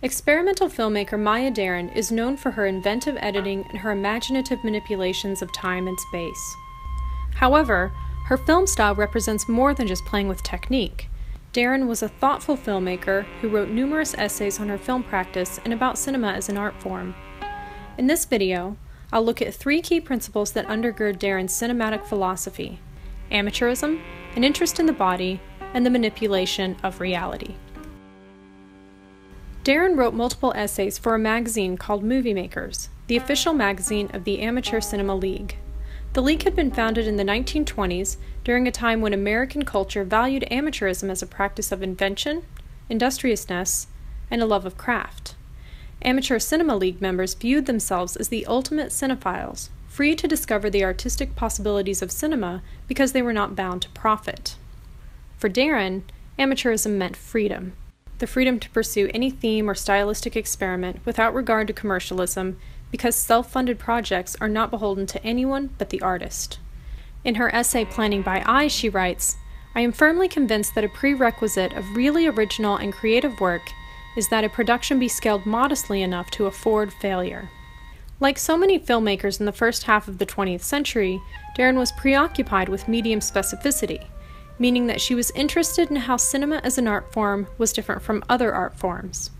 Experimental filmmaker Maya Deren is known for her inventive editing and her imaginative manipulations of time and space. However, her film style represents more than just playing with technique. Deren was a thoughtful filmmaker who wrote numerous essays on her film practice and about cinema as an art form. In this video, I'll look at three key principles that undergird Deren's cinematic philosophy amateurism, an interest in the body, and the manipulation of reality. Deren wrote multiple essays for a magazine called Movie Makers, the official magazine of the Amateur Cinema League. The league had been founded in the 1920s during a time when American culture valued amateurism as a practice of invention, industriousness, and a love of craft. Amateur Cinema League members viewed themselves as the ultimate cinephiles, free to discover the artistic possibilities of cinema because they were not bound to profit. For Deren, amateurism meant freedom the freedom to pursue any theme or stylistic experiment without regard to commercialism because self funded projects are not beholden to anyone but the artist. In her essay Planning by Eye, she writes I am firmly convinced that a prerequisite of really original and creative work is that a production be scaled modestly enough to afford failure. Like so many filmmakers in the first half of the 20th century, Deren was preoccupied with medium specificity meaning that she was interested in how cinema as an art form was different from other art forms.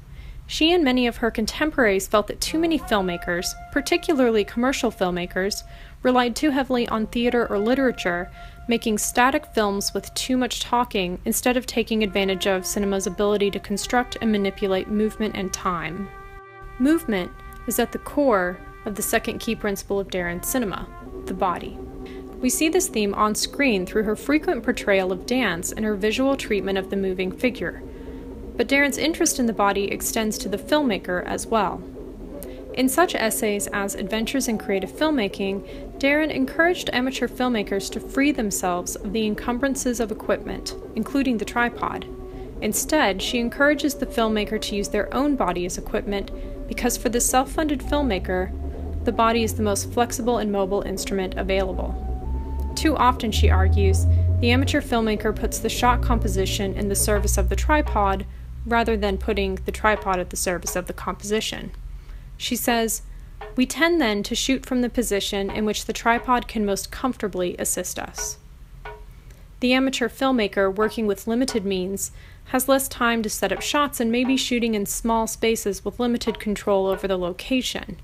She and many of her contemporaries felt that too many filmmakers, particularly commercial filmmakers, relied too heavily on theater or literature, making static films with too much talking instead of taking advantage of cinema's ability to construct and manipulate movement and time. Movement is at the core of the second key principle of Deren's cinema the body. We see this theme on screen through her frequent portrayal of dance and her visual treatment of the moving figure. But Deren's interest in the body extends to the filmmaker as well. In such essays as Adventures in Creative Filmmaking, Deren encouraged amateur filmmakers to free themselves of the encumbrances of equipment, including the tripod. Instead, she encourages the filmmaker to use their own body as equipment because for the self funded filmmaker, the body is the most flexible and mobile instrument available. Too often, she argues, the amateur filmmaker puts the shot composition in the service of the tripod rather than putting the tripod at the service of the composition. She says, We tend then to shoot from the position in which the tripod can most comfortably assist us. The amateur filmmaker, working with limited means, has less time to set up shots and may be shooting in small spaces with limited control over the location.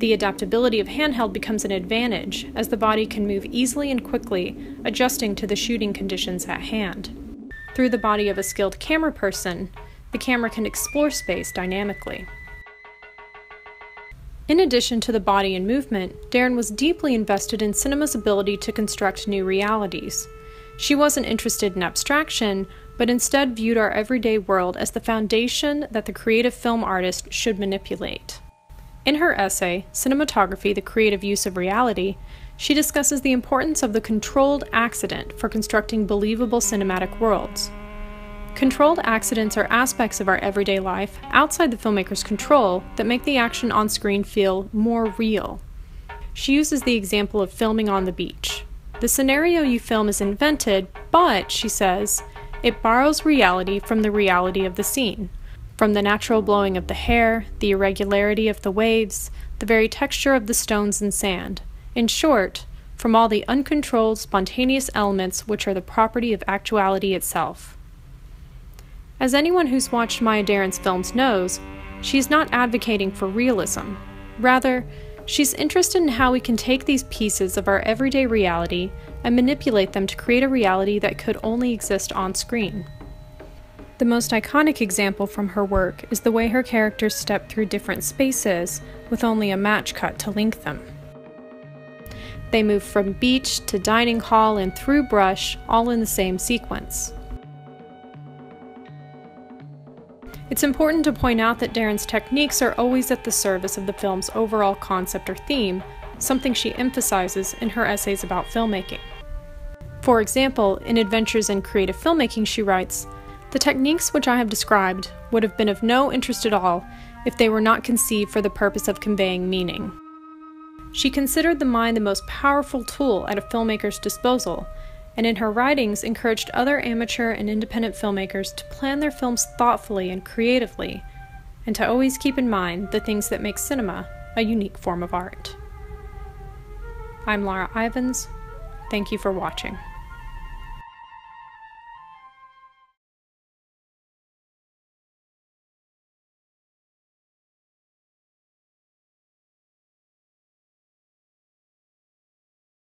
The adaptability of handheld becomes an advantage, as the body can move easily and quickly, adjusting to the shooting conditions at hand. Through the body of a skilled camera person, the camera can explore space dynamically. In addition to the body and movement, Deren was deeply invested in cinema's ability to construct new realities. She wasn't interested in abstraction, but instead viewed our everyday world as the foundation that the creative film artist should manipulate. In her essay, Cinematography The Creative Use of Reality, she discusses the importance of the controlled accident for constructing believable cinematic worlds. Controlled accidents are aspects of our everyday life outside the filmmaker's control that make the action on screen feel more real. She uses the example of filming on the beach. The scenario you film is invented, but, she says, it borrows reality from the reality of the scene. From the natural blowing of the hair, the irregularity of the waves, the very texture of the stones and sand. In short, from all the uncontrolled, spontaneous elements which are the property of actuality itself. As anyone who's watched Maya Deren's films knows, she's not advocating for realism. Rather, she's interested in how we can take these pieces of our everyday reality and manipulate them to create a reality that could only exist on screen. The most iconic example from her work is the way her characters step through different spaces with only a match cut to link them. They move from beach to dining hall and through brush, all in the same sequence. It's important to point out that Deren's techniques are always at the service of the film's overall concept or theme, something she emphasizes in her essays about filmmaking. For example, in Adventures in Creative Filmmaking, she writes, the techniques which I have described would have been of no interest at all if they were not conceived for the purpose of conveying meaning. She considered the mind the most powerful tool at a filmmaker's disposal, and in her writings encouraged other amateur and independent filmmakers to plan their films thoughtfully and creatively, and to always keep in mind the things that make cinema a unique form of art. I'm Laura Ivans. Thank you for watching.